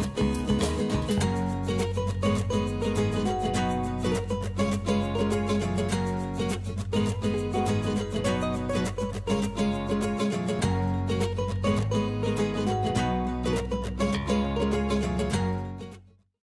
Bye.